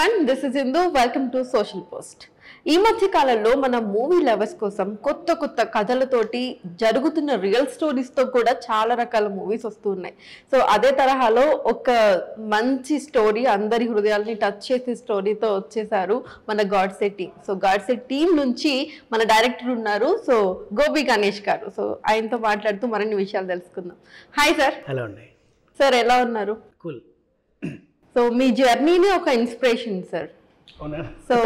Everyone this is Indu welcome to social post ఈ మధ్య కాలంలో మన మూవీ లవర్స్ కోసం కొత్త కొత్త కథలతోటి జరుగుతున్న రియల్ స్టోరీస్తో కూడా చాలా రకాల మూవీస్ వస్తున్నాయి. సో అదే తరహాలో ఒక మంచి స్టోరీ అందరి హృదయాల్ని టచ్ చేసే స్టోరీతో వచ్చేసారు మన Godse team so Godse team నుంచి మన డైరెక్టర్ ఉన్నారు. సో గోపి గణేష్ గారు. సో ఆయనతో మాట్లాడుతూ మరిన్ని విషయాలు తెలుసుకుందాం. హాయ్ సార్ హలో అండి. సార్ ఎలా ఉన్నారు? కూల్ సో మీ జర్నీని ఒక ఇన్స్పిరేషన్ సార్ సో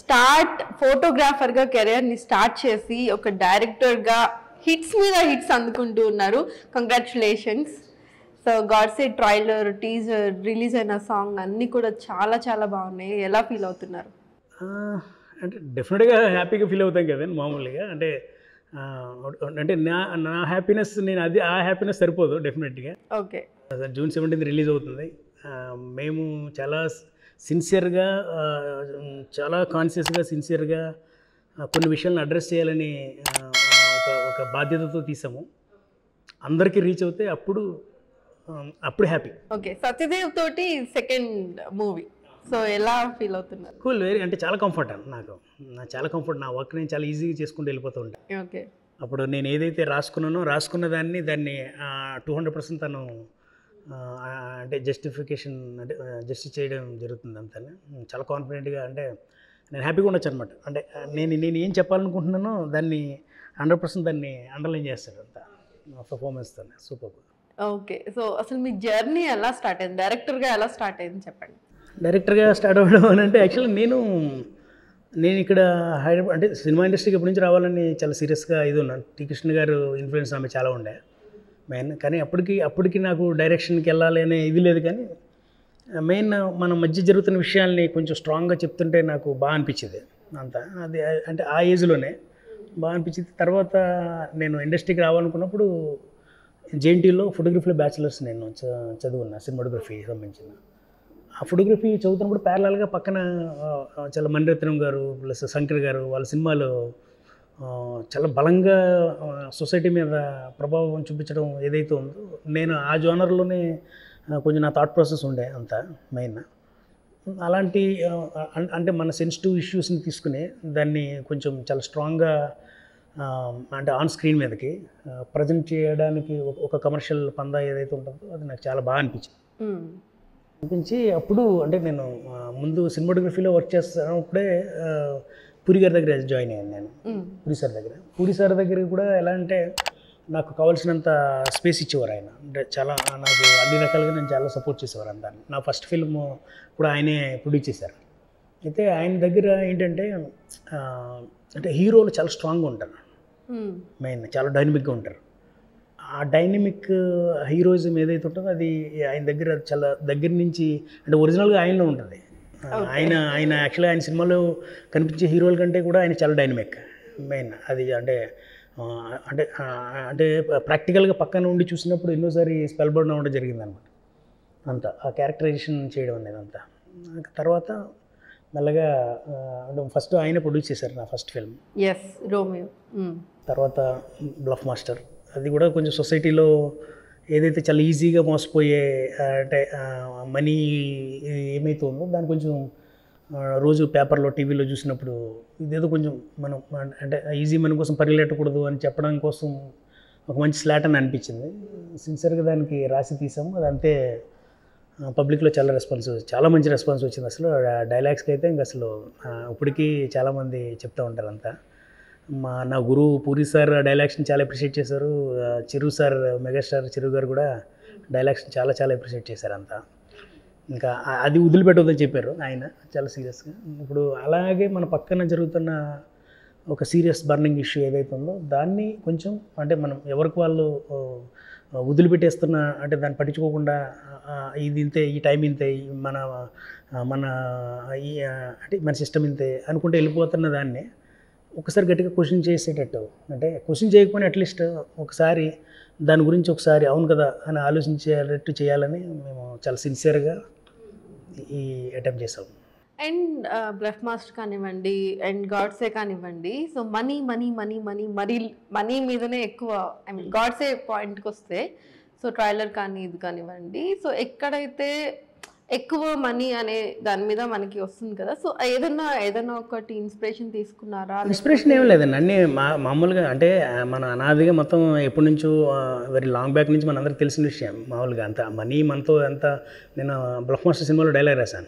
స్టార్ట్ ఫోటోగ్రాఫర్గా కెరియర్ని స్టార్ట్ చేసి ఒక డైరెక్టర్గా హిట్స్ మీద హిట్స్ అందుకుంటూ ఉన్నారు. Congratulations so Godse trailer teaser release అయిన సాంగ్ అన్ని కూడా చాలా చాలా బాగున్నాయి. ఎలా ఫీల్ అవుతున్నారు? అంటే డెఫినెట్గా హ్యాపీగా ఫీల్ అవుతాం కదండి మామూలుగా. అంటే అంటే నా నా హ్యాపీనెస్ నేను అది ఆ హ్యాపీనెస్ సరిపోదు డెఫినెట్గా ఓకే జూన్ సెవెంటీన్త్ రిలీజ్ అవుతుంది. మేము చాలా సిన్సియర్గా చాలా కాన్షియస్గా సిన్సియర్గా కొన్ని విషయాలను అడ్రస్ చేయాలని ఒక ఒక బాధ్యతతో తీసాము. అందరికీ రీచ్ అవుతే అప్పుడు అప్పుడు హ్యాపీ ఓకే సత్యదేవ్ తోటి సెకండ్ మూవీ సో ఎలా ఫీల్ అవుతున్నారు? కూల్ వెరీ అంటే చాలా కంఫర్ట్ అండి నాకు. నాకు చాలా కంఫర్ట్ నా వర్క్ నేను చాలా ఈజీగా చేసుకుంటూ వెళ్ళిపోతూ ఉంటాను ఓకే అప్పుడు నేను ఏదైతే రాసుకున్నానో రాసుకున్న దాన్ని దాన్ని టూ హండ్రెడ్ పర్సెంట్ తను అంటే జస్టిఫికేషన్ అంటే జస్టిస్ చేయడం జరుగుతుంది అంతా చాలా కాన్ఫిడెంట్గా అంటే నేను హ్యాపీగా ఉండొచ్చు అనమాట అంటే నేను నేను ఏం చెప్పాలనుకుంటున్నానో దాన్ని హండ్రెడ్ పర్సెంట్ దాన్ని అండర్లైన్ చేస్తాడు అంతా. పర్ఫార్మెన్స్తో సూపర్ ఓకే సో అసలు మీ జర్నీ ఎలా స్టార్ట్ అయింది? డైరెక్టర్గా ఎలా స్టార్ట్ అయింది చెప్పండి. డైరెక్టర్గా స్టార్ట్ అవ్వడం అని అంటే యాక్చువల్లీ నేను నేను ఇక్కడ హైదరాబాద్ అంటే సినిమా ఇండస్ట్రీకి ఎప్పటి నుంచి రావాలని చాలా సీరియస్గా ఇది ఉన్నాను. టీ కృష్ణ గారు ఇన్ఫ్లుయెన్స్ ఆమె చాలా ఉండే. మెయిన్ కానీ అప్పటికి అప్పటికి నాకు డైరెక్షన్కి వెళ్ళాలి అనే ఇది లేదు కానీ మెయిన్ మన మధ్య జరుగుతున్న విషయాల్ని కొంచెం స్ట్రాంగ్గా చెప్తుంటే నాకు బాగా అనిపించేది అంతా. అది అంటే ఆ ఏజ్లోనే బాగా అనిపించింది. తర్వాత నేను ఇండస్ట్రీకి రావాలనుకున్నప్పుడు జేఎన్టీలో ఫోటోగ్రఫీలో బ్యాచిలర్స్ నేను చ- చదువున్నా సినిమాటోగ్రఫీ సంబంధించిన. ఆ ఫోటోగ్రఫీ చదువుతున్నప్పుడు ప్యారలాల్గా పక్కన చాలా మణిరత్నం గారు ప్లస్ శంకర్ గారు వాళ్ళ సినిమాలు చాలా బలంగా సొసైటీ మీద ప్రభావం చూపించడం ఏదైతే ఉందో నేను ఆ జోనర్లోనే కొంచెం నా థాట్ ప్రాసెస్ ఉండే అంత మెయిన్ అలాంటి అంటే మన సెన్సిటివ్ ఇష్యూస్ని తీసుకుని దాన్ని కొంచెం చాలా స్ట్రాంగ్గా అంటే ఆన్ స్క్రీన్ మీదకి ప్రజెంట్ చేయడానికి ఒక- కమర్షియల్ పందా ఏదైతే ఉంటుందో అది నాకు చాలా బాగా అనిపించింది. అనిపించి అప్పుడు అంటే నేను ముందు సినిమాటోగ్రఫీలో వర్క్ చేస్తున్నప్పుడే పూరి గారి దగ్గర జాయిన్ అయ్యాను నేను. పూరి సార్ దగ్గర. పూరి సార్ దగ్గర కూడా ఎలా అంటే నాకు కావాల్సినంత స్పేస్ ఇచ్చేవారు ఆయన. అంటే చాలా నాకు అన్ని రకాలుగా నేను చాలా సపోర్ట్ చేసేవారు అందరిని. నా ఫస్ట్ ఫిల్మ్ కూడా ఆయనే ప్రొడ్యూస్ చేశారు. అయితే ఆయన దగ్గర ఏంటంటే అంటే హీరోలు చాలా స్ట్రాంగ్గా ఉంటారు. మెయిన్ చాలా డైనమిక్గా ఉంటారు. ఆ డైనమిక్ హీరోయిజం ఏదైతే ఉంటుందో అది ఆయన దగ్గర చాలా దగ్గర నుంచి అంటే ఒరిజినల్గా ఆయనలో ఉంటుంది. ఆయన ఆయన యాక్చువల్గా ఆయన సినిమాలో కనిపించే హీరోల కంటే కూడా ఆయన చాలా డైనమిక్ మెయిన్ అది అంటే అంటే అంటే ప్రాక్టికల్గా పక్కన ఉండి చూసినప్పుడు ఎన్నోసారి స్పెల్ బర్డ్ అవ్వడం జరిగింది అనమాట అంతా ఆ క్యారెక్టరైజేషన్ చేయడం అనేది అంతా. తర్వాత మెల్లగా ఫస్ట్ ఆయన ప్రొడ్యూస్ చేశారు నా ఫస్ట్ ఫిల్మ్ ఎస్ రోమియో. తర్వాత బ్లఫ్ మాస్టర్ అది కూడా కొంచెం సొసైటీలో ఏదైతే చాలా ఈజీగా మోసపోయే అంటే మనీ ఏమైతే ఉందో దాన్ని కొంచెం రోజు పేపర్లో టీవీలో చూసినప్పుడు ఇదేదో కొంచెం మనం అంటే ఈజీ మనీ కోసం పరిగెట్టకూడదు అని చెప్పడం కోసం ఒక మంచి స్లాట్ అని అనిపించింది. సిన్సియర్గా దానికి రాసి తీసాము. అది అంతే పబ్లిక్లో చాలా రెస్పాన్స్ చాలా మంచి రెస్పాన్స్ వచ్చింది. అసలు డైలాగ్స్కి అయితే ఇంక అసలు ఇప్పటికీ చాలామంది చెప్తూ ఉంటారు అంతా. మా నా గురువు పూరి సార్ డైలాగ్స్ని చాలా అప్రిషియేట్ చేశారు. చిరు సార్ మెగాస్టార్ చిరు గారు కూడా డైలాక్షన్ చాలా చాలా అప్రిషియేట్ చేశారు అంతా. ఇంకా అది వదిలిపెట్టొద్దని చెప్పారు ఆయన చాలా సీరియస్గా ఇప్పుడు అలాగే మన పక్కన జరుగుతున్న ఒక సీరియస్ బర్నింగ్ ఇష్యూ ఏదైతే ఉందో దాన్ని కొంచెం అంటే మనం ఎవరికి వాళ్ళు వదిలిపెట్టేస్తున్న అంటే దాన్ని పట్టించుకోకుండా ఇది ఇంతే ఈ టైం ఇంతే మన మన ఈ అంటే మన సిస్టమ్ ఇంతే అనుకుంటే వెళ్ళిపోతున్న దాన్ని ఒకసారి గట్టిగా క్వశ్చన్ చేసేటట్టు. అంటే క్వశ్చన్ చేయకపోయినా అట్లీస్ట్ ఒకసారి దాని గురించి ఒకసారి అవును కదా అని ఆలోచించేటట్టు చేయాలని మేము చాలా సిన్సియర్గా ఈ అటెంప్ట్ చేసాం. అండ్ బ్లఫ్ మాస్టర్ కానివ్వండి అండ్ గాడ్సే కానివ్వండి so money money money money మరీ మనీ మీదనే ఎక్కువ ఐ మీన్ గాడ్సే పాయింట్కి వస్తే సో ట్రైలర్ కానీ ఇది కానివ్వండి సో ఎక్కడైతే ఎక్కువ మనీ అనే దాని మీద మనకి వస్తుంది కదా. సో ఏదన్నా ఏదన్నా ఒకటి ఇన్స్పిరేషన్ తీసుకున్నారా? ఇన్స్పిరేషన్ ఏం లేదండి. అన్నీ మా మామూలుగా అంటే మన అనాదిగా మొత్తం ఎప్పటి నుంచో వెరీ లాంగ్ బ్యాక్ నుంచి మన తెలిసిన విషయం మామూలుగా. అంత మనీ మనతో ఎంత నేను బ్లక్ మాస్టర్ సినిమాలో డైలాగ్ రాశాను.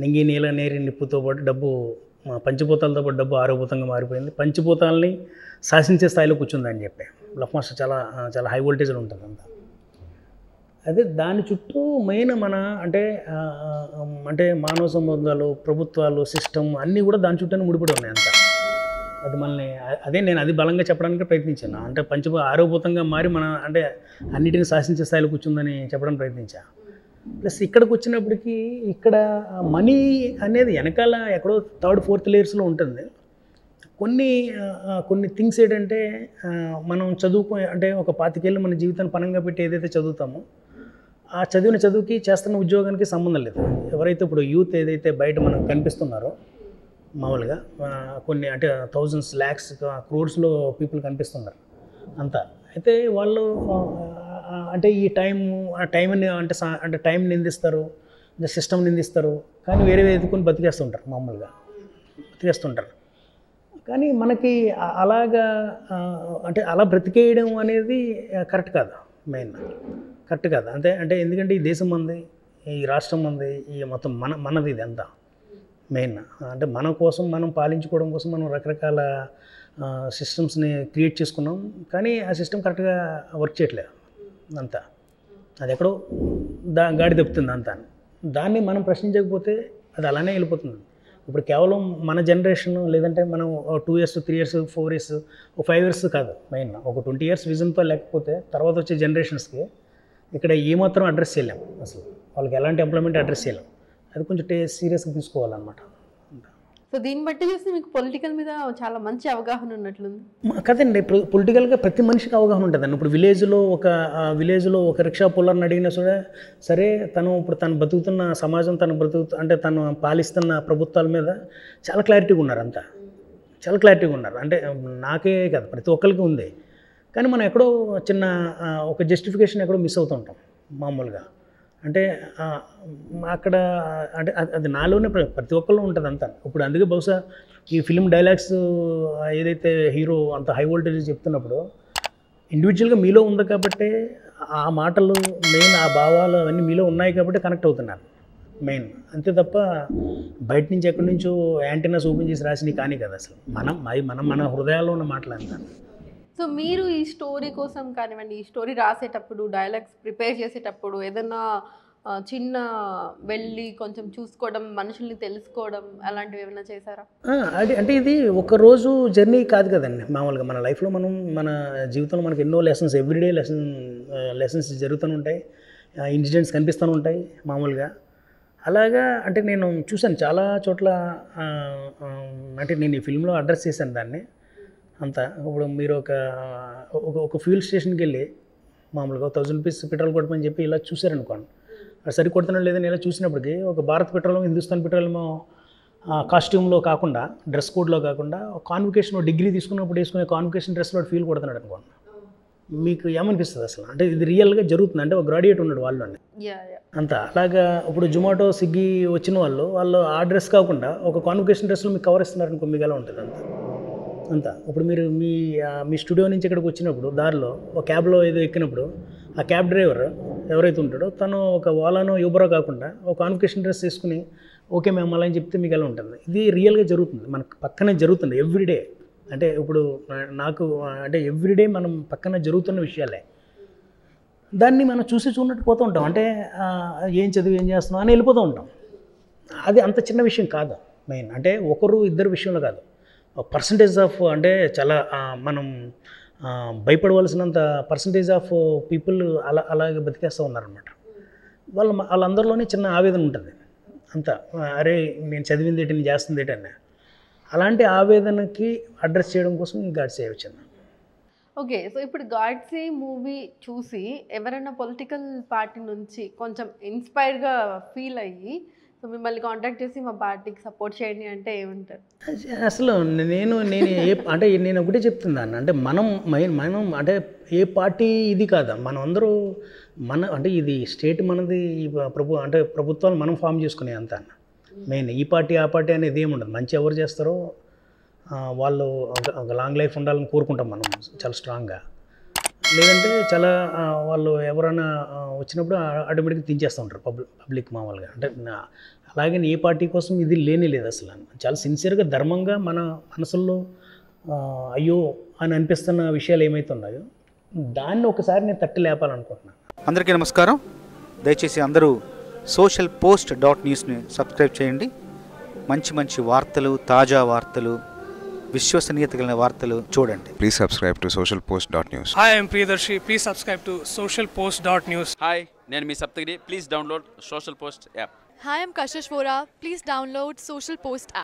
నింగి నీల నేరి నిప్పుతో పాటు డబ్బు మా పంచభూతాలతో పాటు డబ్బు ఆరోభూతంగా మారిపోయింది. పంచభూతాలని శాసించే స్థాయిలో కూర్చుందని చెప్పి. బ్లక్ మాస్టర్ చాలా చాలా హై వోల్టేజ్లో ఉంటుంది అంతా అదే దాని చుట్టూ మెయిన్ మన అంటే అంటే మానవ సంబంధాలు ప్రభుత్వాలు సిస్టమ్ అన్నీ కూడా దాని చుట్టూనే ముడిపడి ఉన్నాయి అంత. అది మనల్ని అదే నేను అది బలంగా చెప్పడానికి ప్రయత్నించాను. అంటే పంచభూ ఆరోగ్యభూతంగా మారి మన అంటే అన్నిటిని శాసించే స్థాయిలో కూర్చుందని చెప్పడానికి ప్రయత్నించా. ప్లస్ ఇక్కడికి వచ్చినప్పటికీ ఇక్కడ మనీ అనేది వెనకాల ఎక్కడో థర్డ్ ఫోర్త్ లేయర్స్లో ఉంటుంది. కొన్ని కొన్ని థింగ్స్ ఏంటంటే మనం చదువుకో అంటే ఒక పాతికేళ్ళు మన జీవితాన్ని పనంగా పెట్టి ఏదైతే చదువుతామో ఆ చదివిన చదువుకి చేస్తున్న ఉద్యోగానికి సంబంధం లేదు. ఎవరైతే ఇప్పుడు యూత్ ఏదైతే బయట మనకు కనిపిస్తున్నారో మామూలుగా కొన్ని అంటే థౌజండ్స్ ల్యాక్స్ క్రోడ్స్లో పీపుల్ కనిపిస్తున్నారు. అంతా. అయితే వాళ్ళు అంటే ఈ టైం ఆ టైంని అంటే సా- అంటే టైం నిందిస్తారు సిస్టమ్ నిందిస్తారు కానీ వేరే ఎదుర్కొని బతికేస్తుంటారు మామూలుగా. బతికేస్తుంటారు. కానీ మనకి అలాగా అంటే అలా బ్రతికేయడం అనేది కరెక్ట్ కాదు మెయిన్. కరెక్ట్ కాదు. అంతే అంటే ఎందుకంటే ఈ దేశం ఉంది ఈ రాష్ట్రం ఉంది ఈ మొత్తం మన మనది ఇది అంతా మెయిన్. అంటే మన కోసం మనం పాలించుకోవడం కోసం మనం రకరకాల సిస్టమ్స్ని క్రియేట్ చేసుకున్నాం. కానీ ఆ సిస్టమ్ కరెక్ట్గా వర్క్ చేయట్లేదు అంతా. అది ఎక్కడో దా గాడి తప్పుతుంది అంతా. దాన్ని మనం ప్రశ్నించకపోతే అది అలానే వెళ్ళిపోతుంది. ఇప్పుడు కేవలం మన జనరేషన్ లేదంటే మనం two years three years four years ఒక ఫైవ్ ఇయర్స్ కాదు మెయిన్. ఒక ట్వంటీ ఇయర్స్ విజన్తో లేకపోతే తర్వాత వచ్చే జనరేషన్స్కి ఇక్కడ ఏమాత్రం అడ్రస్ చేయలేం అసలు. వాళ్ళకి ఎలాంటి ఎంప్లాయ్మెంట్ అడ్రస్ చేయలేం. అది కొంచెం టే సీరియస్గా తీసుకోవాలన్నమాట. సో దీన్ని బట్టి చూస్తే మీకు పొలిటికల్ మీద చాలా మంచి అవగాహన ఉన్నట్లుంది. కదండి. ఇప్పుడు పొలిటికల్గా ప్రతి మనిషికి అవగాహన ఉంటుందండి ఇప్పుడు విలేజ్లో ఒక విలేజ్లో ఒక రిక్షా పుల్లర్ని అడిగినా సరే సరే తను ఇప్పుడు తను బతుకుతున్న సమాజం తను బ్రతుకు అంటే తను పాలిస్తున్న ప్రభుత్వాల మీద చాలా క్లారిటీగా ఉన్నారు అంతా. చాలా క్లారిటీగా ఉన్నారు. అంటే నాకే కాదు ప్రతి ఒక్కరికి ఉంది. కానీ మనం ఎక్కడో చిన్న ఒక జస్టిఫికేషన్ ఎక్కడో మిస్ అవుతుంటాం మామూలుగా. అంటే అక్కడ అంటే అది- నాలోనే ప్రతి ఒక్కళ్ళు ఉంటుంది అంతా. ఇప్పుడు అందుకే బహుశా ఈ ఫిల్మ్ డైలాగ్స్ ఏదైతే హీరో అంత హై వోల్టేజ్ చెప్తున్నప్పుడు ఇండివిజువల్గా మీలో ఉంది కాబట్టి ఆ మాటలు మెయిన్ ఆ భావాలు అవన్నీ మీలో ఉన్నాయి కాబట్టి కనెక్ట్ అవుతున్నారు మెయిన్ అంతే తప్ప బయట నుంచి ఎక్కడి నుంచో యాంటీనాస్ ఓపెన్ చేసి రాసినవి కానీ కదా అసలు. మనం అవి మనం మన హృదయాల్లో ఉన్న మాటలు అంటాను సో మీరు ఈ స్టోరీ కోసం కానివ్వండి ఈ స్టోరీ రాసేటప్పుడు డైలాగ్స్ ప్రిపేర్ చేసేటప్పుడు ఏదన్నా చిన్న వెళ్ళి కొంచెం చూసుకోవడం మనుషుల్ని తెలుసుకోవడం అలాంటివి ఏమైనా చేశారా? అది అంటే ఇది ఒక రోజు జర్నీ కాదు కదండి. మామూలుగా మన లైఫ్లో మనం మన జీవితంలో మనకి ఎన్నో లెసన్స్ ఎవ్రీడే లెసన్ లెసన్స్ జరుగుతూనే ఉంటాయి. ఇన్సిడెంట్స్ కనిపిస్తూనే ఉంటాయి మామూలుగా. అలాగా అంటే నేను చూశాను చాలా చోట్ల అంటే నేను ఈ ఫిల్మ్లో అడ్రస్ చేశాను దాన్ని. అంతా. ఇప్పుడు మీరు ఒక ఒక ఫ్యూల్ స్టేషన్కి వెళ్ళి మామూలుగా థౌజండ్ రూపీస్ పెట్రోల్ కొట్టమని చెప్పి ఇలా చూశారనుకోండి. అది సరి కొడుతున్నాడు లేదని ఇలా చూసినప్పటికీ ఒక భారత్ పెట్రోల్ హిందుస్థాన్ పెట్రోల్ కాస్ట్యూమ్లో కాకుండా డ్రెస్ కోడ్లో కాకుండా కాన్వికేషన్ డిగ్రీ తీసుకున్నప్పుడు వేసుకునే కాన్వికేషన్ డ్రెస్లో ఫీల్ కొడుతున్నాడు అనుకోండి మీకు ఏమనిపిస్తుంది అసలు? అంటే ఇది రియల్గా జరుగుతుంది. అంటే ఒక గ్రాడ్యుయేట్ ఉన్నాడు యా అంత. అలాగా ఇప్పుడు జొమాటో స్విగ్గీ వచ్చిన వాళ్ళు వాళ్ళు ఆ డ్రెస్ కాకుండా ఒక కాన్వికేషన్ డ్రెస్లో మీకు కవర్ ఇస్తున్నారు అనుకో మీకు ఎలా ఉంటుంది అంత? అంతా. ఇప్పుడు మీరు మీ మీ స్టూడియో నుంచి ఇక్కడికి వచ్చినప్పుడు దారిలో ఒక క్యాబ్లో ఏదో ఎక్కినప్పుడు ఆ క్యాబ్ డ్రైవర్ ఎవరైతే ఉంటాడో తను ఒక ఓలానో యూబరో కాకుండా ఒక కాన్ఫికేషన్ డ్రెస్ తీసుకుని ఓకే మేము అలా అని చెప్తే మీకు ఎలా ఉంటుంది? ఇది రియల్గా జరుగుతుంది. మనకు పక్కనే జరుగుతుంది ఎవ్రీడే అంటే ఇప్పుడు నాకు అంటే ఎవ్రీడే మనం పక్కన జరుగుతున్న విషయాలే. దాన్ని మనం చూసి చూడనట్టు పోతూ ఉంటాం. అంటే ఏం చదివి ఏం చేస్తున్నాం అని వెళ్ళిపోతూ ఉంటాం. అది అంత చిన్న విషయం కాదు మెయిన్. అంటే ఒకరు ఇద్దరు విషయంలో కాదు. పర్సంటేజ్ ఆఫ్ అంటే చాలా మనం భయపడవలసినంత పర్సంటేజ్ ఆఫ్ పీపుల్ అలా అలాగే బతికేస్తూ ఉన్నారనమాట వాళ్ళ వాళ్ళందరిలోనే చిన్న ఆవేదన ఉంటుంది. అంత అరే నేను చదివింది ఏంటి నేను చేస్తుంది ఏంటి అని. అలాంటి ఆవేదనకి అడ్రస్ చేయడం కోసం గాడ్ సేవ్ చేయవచ్చింది ఓకే సో ఇప్పుడు గాడ్సే మూవీ చూసి ఎవరైనా పొలిటికల్ పార్టీ నుంచి కొంచెం ఇన్స్పైర్గా ఫీల్ అయ్యి సో మిమ్మల్ని కాంటాక్ట్ చేసి మా పార్టీకి సపోర్ట్ చేయండి అంటే ఏమంటారు అసలు నేను నేను ఏ అంటే నేను ఒకటే చెప్తున్నాను అంటే మనం మై- మనం అంటే ఏ పార్టీ ఇది కాదు? మనం అందరూ మన అంటే ఇది స్టేట్ మనది ప్రభు అంటే ప్రభుత్వాలు మనం ఫామ్ చేసుకునే అంత అన్న. మెయిన్ ఈ పార్టీ ఆ పార్టీ అనేది ఏమి ఉండదు మంచి ఎవరు చేస్తారో వాళ్ళు ఒక లాంగ్ లైఫ్ ఉండాలని కోరుకుంటాం మనం చాలా స్ట్రాంగ్గా లేదంటే చాలా వాళ్ళు ఎవరైనా వచ్చినప్పుడు ఆటోమేటిక్గా తీసేస్తూ ఉంటారు పబ్లిక్ పబ్లిక్ మామూలుగా అంటే అలాగే ఏ పార్టీ కోసం ఇది లేనే లేదు అసలు. చాలా సిన్సియర్గా ధర్మంగా మన మనసుల్లో అయ్యో అని అనిపిస్తున్న విషయాలు ఏమైతే ఉన్నాయో దాన్ని ఒకసారి నేను తట్టి లేపాలనుకుంటున్నాను. అందరికీ నమస్కారం. దయచేసి అందరూ సోషల్ పోస్ట్ డాట్ న్యూస్ని సబ్స్క్రైబ్ చేయండి. మంచి మంచి వార్తలు తాజా వార్తలు విశ్వసనీయత కలిగిన వార్తలు చూడండి. Please subscribe to social post dot news hi I'm Priyadarshi please subscribe to social post dot news hi నేను మీ Saptagiri. Please download social post app hi I'm Kashesh Vora please download social post app